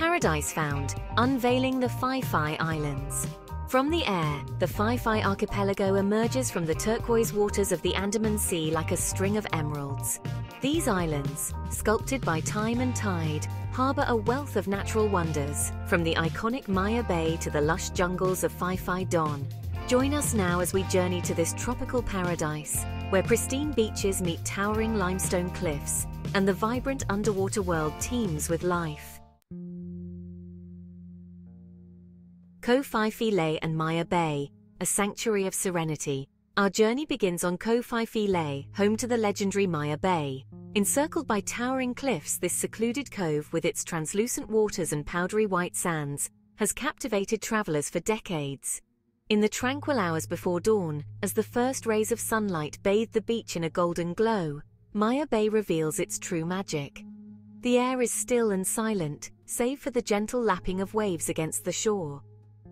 Paradise found, unveiling the Phi Phi Islands. From the air, the Phi Phi archipelago emerges from the turquoise waters of the Andaman Sea like a string of emeralds. These islands, sculpted by time and tide, harbour a wealth of natural wonders, from the iconic Maya Bay to the lush jungles of Phi Phi Don. Join us now as we journey to this tropical paradise, where pristine beaches meet towering limestone cliffs, and the vibrant underwater world teems with life. Koh Phi and Maya Bay, a sanctuary of serenity. Our journey begins on Phi Phi home to the legendary Maya Bay. Encircled by towering cliffs, this secluded cove with its translucent waters and powdery white sands has captivated travelers for decades. In the tranquil hours before dawn, as the first rays of sunlight bathe the beach in a golden glow, Maya Bay reveals its true magic. The air is still and silent, save for the gentle lapping of waves against the shore.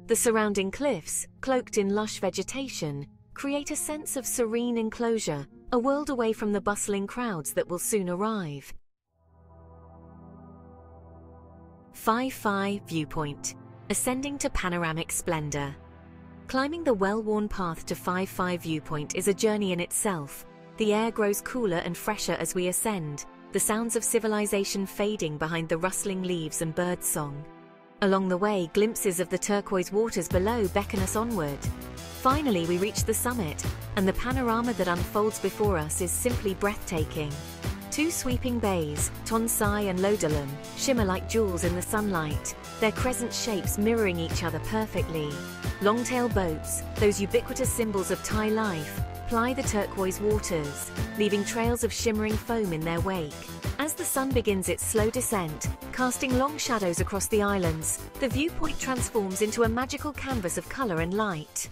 The surrounding cliffs, cloaked in lush vegetation, create a sense of serene enclosure, a world away from the bustling crowds that will soon arrive. Phi Phi Viewpoint Ascending to Panoramic Splendor. Climbing the well worn path to Phi Phi Viewpoint is a journey in itself. The air grows cooler and fresher as we ascend, the sounds of civilization fading behind the rustling leaves and birdsong. Along the way, glimpses of the turquoise waters below beckon us onward. Finally, we reach the summit, and the panorama that unfolds before us is simply breathtaking. Two sweeping bays, Tonsai and Loh Dalum, shimmer like jewels in the sunlight, their crescent shapes mirroring each other perfectly. Longtail boats, those ubiquitous symbols of Thai life, ply the turquoise waters, leaving trails of shimmering foam in their wake. As the sun begins its slow descent, casting long shadows across the islands, the viewpoint transforms into a magical canvas of colour and light.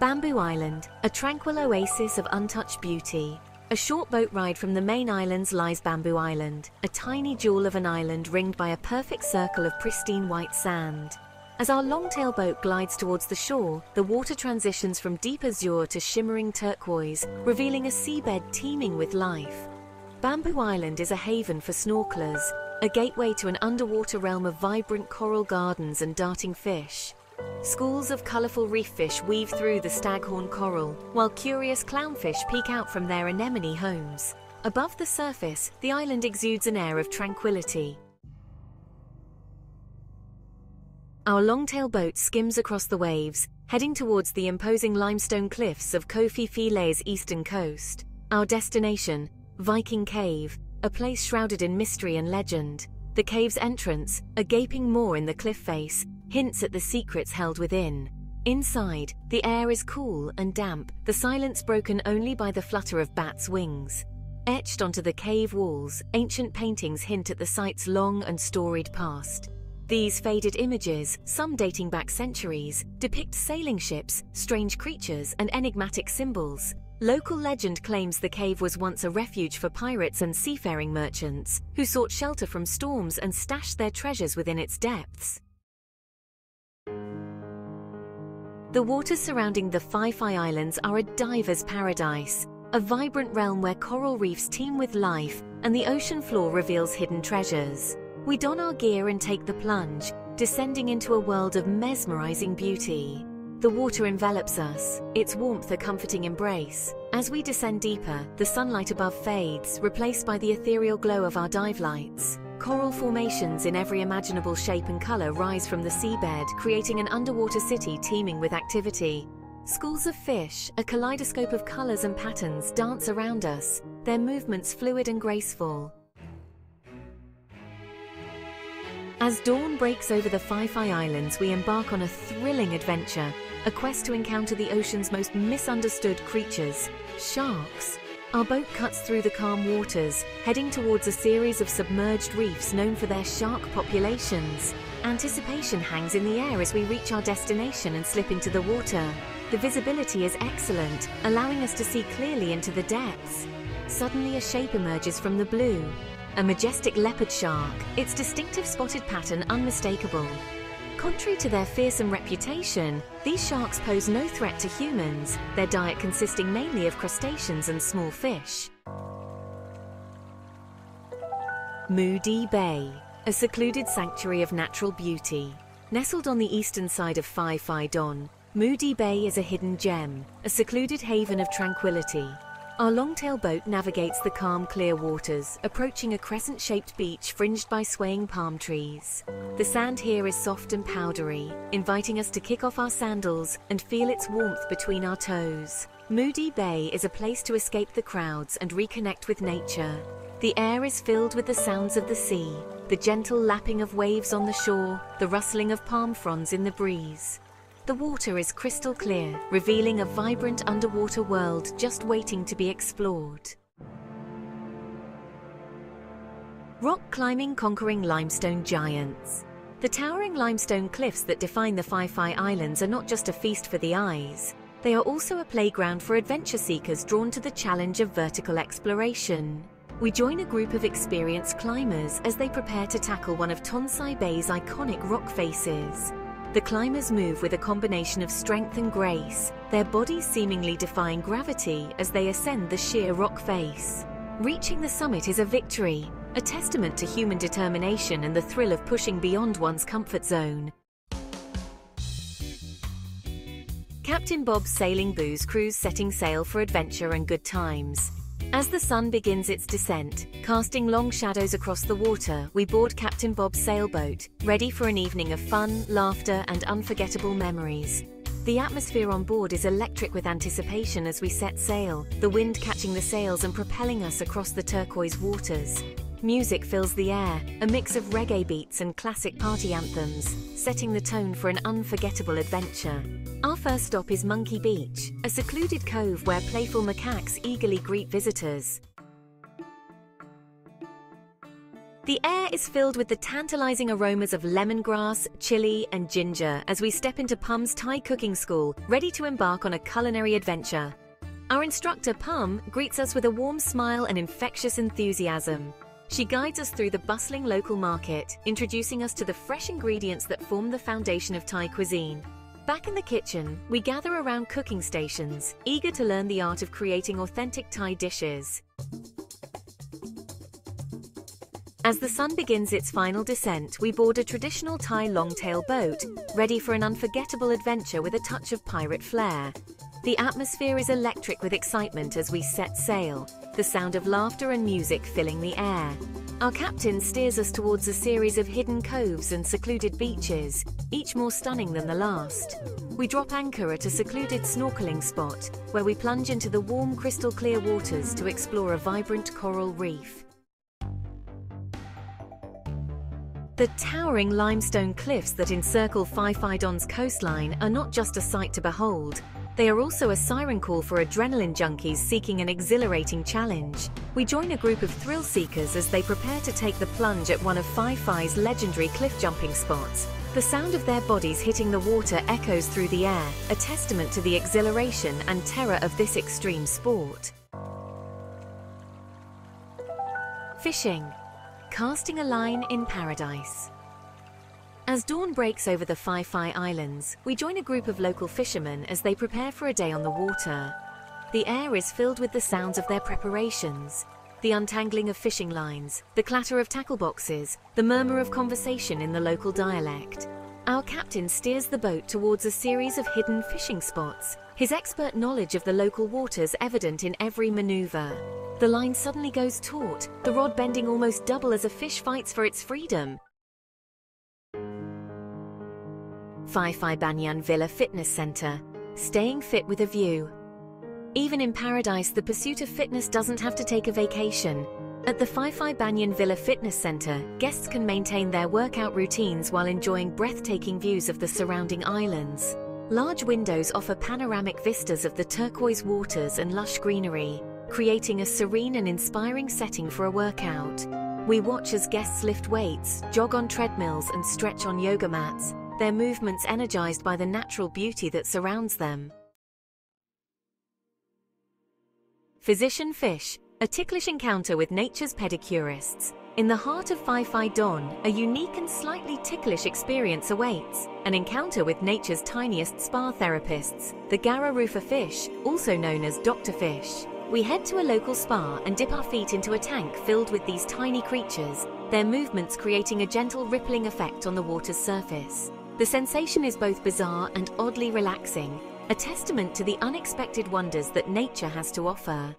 Bamboo Island, a tranquil oasis of untouched beauty. A short boat ride from the main islands lies Bamboo Island, a tiny jewel of an island ringed by a perfect circle of pristine white sand. As our longtail boat glides towards the shore, the water transitions from deep azure to shimmering turquoise, revealing a seabed teeming with life. Bamboo Island is a haven for snorkelers, a gateway to an underwater realm of vibrant coral gardens and darting fish. Schools of colourful reef fish weave through the staghorn coral, while curious clownfish peek out from their anemone homes. Above the surface, the island exudes an air of tranquility. Our longtail boat skims across the waves, heading towards the imposing limestone cliffs of Koh Phi eastern coast. Our destination, Viking Cave, a place shrouded in mystery and legend. The cave's entrance, a gaping maw in the cliff face, hints at the secrets held within. Inside, the air is cool and damp, the silence broken only by the flutter of bats' wings. Etched onto the cave walls, ancient paintings hint at the site's long and storied past. These faded images, some dating back centuries, depict sailing ships, strange creatures, and enigmatic symbols. Local legend claims the cave was once a refuge for pirates and seafaring merchants, who sought shelter from storms and stashed their treasures within its depths. The waters surrounding the Phi Phi Islands are a diver's paradise, a vibrant realm where coral reefs teem with life and the ocean floor reveals hidden treasures. We don our gear and take the plunge, descending into a world of mesmerizing beauty. The water envelops us, its warmth a comforting embrace. As we descend deeper, the sunlight above fades, replaced by the ethereal glow of our dive lights. Coral formations in every imaginable shape and color rise from the seabed, creating an underwater city teeming with activity. Schools of fish, a kaleidoscope of colors and patterns, dance around us, their movements fluid and graceful. As dawn breaks over the Phi Phi Islands, we embark on a thrilling adventure, a quest to encounter the ocean's most misunderstood creatures, sharks. Our boat cuts through the calm waters, heading towards a series of submerged reefs known for their shark populations. Anticipation hangs in the air as we reach our destination and slip into the water. The visibility is excellent, allowing us to see clearly into the depths. Suddenly a shape emerges from the blue, a majestic leopard shark, its distinctive spotted pattern unmistakable. Contrary to their fearsome reputation, these sharks pose no threat to humans, their diet consisting mainly of crustaceans and small fish. Moody Bay, a secluded sanctuary of natural beauty. Nestled on the eastern side of Phi Phi Don, Moody Bay is a hidden gem, a secluded haven of tranquility. Our longtail boat navigates the calm, clear waters, approaching a crescent-shaped beach fringed by swaying palm trees. The sand here is soft and powdery, inviting us to kick off our sandals and feel its warmth between our toes. Moody Bay is a place to escape the crowds and reconnect with nature. The air is filled with the sounds of the sea, the gentle lapping of waves on the shore, the rustling of palm fronds in the breeze. The water is crystal clear, revealing a vibrant underwater world just waiting to be explored. Rock climbing conquering limestone giants. The towering limestone cliffs that define the Phi Phi Islands are not just a feast for the eyes. They are also a playground for adventure seekers drawn to the challenge of vertical exploration. We join a group of experienced climbers as they prepare to tackle one of Tonsai Bay's iconic rock faces. The climbers move with a combination of strength and grace, their bodies seemingly defying gravity as they ascend the sheer rock face. Reaching the summit is a victory, a testament to human determination and the thrill of pushing beyond one's comfort zone. Captain Bob's Sailing Booze cruise setting sail for adventure and good times. As the sun begins its descent, casting long shadows across the water, we board Captain Bob's sailboat, ready for an evening of fun, laughter, and unforgettable memories. The atmosphere on board is electric with anticipation as we set sail, the wind catching the sails and propelling us across the turquoise waters. Music fills the air, a mix of reggae beats and classic party anthems, setting the tone for an unforgettable adventure. Our first stop is Monkey Beach, a secluded cove where playful macaques eagerly greet visitors. The air is filled with the tantalizing aromas of lemongrass, chili, and ginger as we step into Pum's Thai cooking school, ready to embark on a culinary adventure. Our instructor, Pum, greets us with a warm smile and infectious enthusiasm. She guides us through the bustling local market, introducing us to the fresh ingredients that form the foundation of Thai cuisine. Back in the kitchen, we gather around cooking stations, eager to learn the art of creating authentic Thai dishes. As the sun begins its final descent, we board a traditional Thai longtail boat, ready for an unforgettable adventure with a touch of pirate flair. The atmosphere is electric with excitement as we set sail, the sound of laughter and music filling the air. Our captain steers us towards a series of hidden coves and secluded beaches, each more stunning than the last. We drop anchor at a secluded snorkeling spot, where we plunge into the warm crystal clear waters to explore a vibrant coral reef. The towering limestone cliffs that encircle Phi Phi Don's coastline are not just a sight to behold, they are also a siren call for adrenaline junkies seeking an exhilarating challenge. We join a group of thrill seekers as they prepare to take the plunge at one of Phi Phi's legendary cliff jumping spots. The sound of their bodies hitting the water echoes through the air, a testament to the exhilaration and terror of this extreme sport. Fishing. Casting a line in paradise. As dawn breaks over the Phi Phi Islands, we join a group of local fishermen as they prepare for a day on the water. The air is filled with the sounds of their preparations. The untangling of fishing lines, the clatter of tackle boxes, the murmur of conversation in the local dialect. Our captain steers the boat towards a series of hidden fishing spots, his expert knowledge of the local waters evident in every maneuver. The line suddenly goes taut, the rod bending almost double as a fish fights for its freedom. Phi Phi Banyan Villa Fitness Center, staying fit with a view. Even in paradise, the pursuit of fitness doesn't have to take a vacation. At the Phi Phi Banyan Villa Fitness Center, guests can maintain their workout routines while enjoying breathtaking views of the surrounding islands. Large windows offer panoramic vistas of the turquoise waters and lush greenery, creating a serene and inspiring setting for a workout. We watch as guests lift weights, jog on treadmills, and stretch on yoga mats, their movements energized by the natural beauty that surrounds them. Physician Fish, a ticklish encounter with nature's pedicurists. In the heart of Phi Phi Don, a unique and slightly ticklish experience awaits. An encounter with nature's tiniest spa therapists, the Garra rufa fish, also known as Dr. Fish. We head to a local spa and dip our feet into a tank filled with these tiny creatures, their movements creating a gentle rippling effect on the water's surface. The sensation is both bizarre and oddly relaxing, a testament to the unexpected wonders that nature has to offer.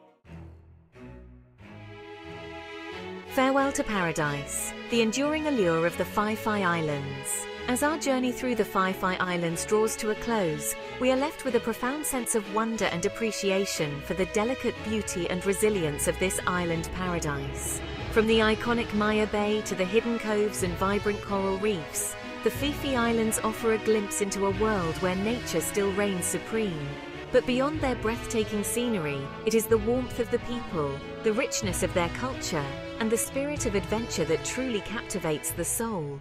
Farewell to paradise, the enduring allure of the Phi Phi Islands. As our journey through the Phi Phi Islands draws to a close, we are left with a profound sense of wonder and appreciation for the delicate beauty and resilience of this island paradise. From the iconic Maya Bay to the hidden coves and vibrant coral reefs, the Phi Islands offer a glimpse into a world where nature still reigns supreme. But beyond their breathtaking scenery, it is the warmth of the people, the richness of their culture, and the spirit of adventure that truly captivates the soul.